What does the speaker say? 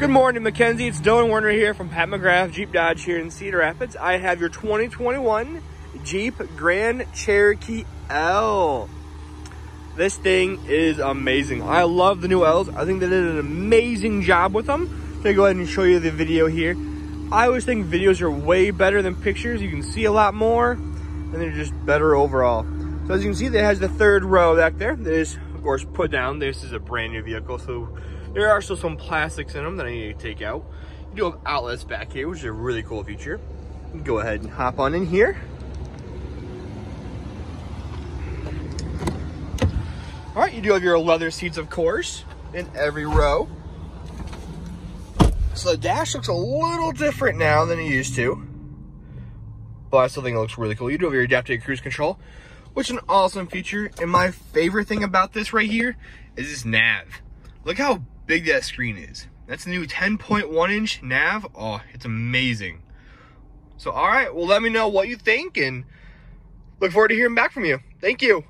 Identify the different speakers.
Speaker 1: Good morning, Mackenzie. It's Dylan Werner here from Pat McGrath Jeep Dodge here in Cedar Rapids. I have your 2021 Jeep Grand Cherokee L. This thing is amazing. I love the new L's. I think they did an amazing job with them. I'm gonna go ahead and show you the video here. I always think videos are way better than pictures. You can see a lot more and they're just better overall. So as you can see, it has the third row back there. That is, of course, put down. This is a brand new vehicle, so there are still some plastics in them that I need to take out. You do have outlets back here, which is a really cool feature. Go ahead and hop on in here. All right, you do have your leather seats, of course, in every row. So the dash looks a little different now than it used to. But I still think it looks really cool. You do have your adaptive cruise control, which is an awesome feature. And my favorite thing about this right here is this nav. Look how big that screen is. That's the new 10.1 inch nav. Oh, it's amazing. So, all right, well, let me know what you think and look forward to hearing back from you. Thank you.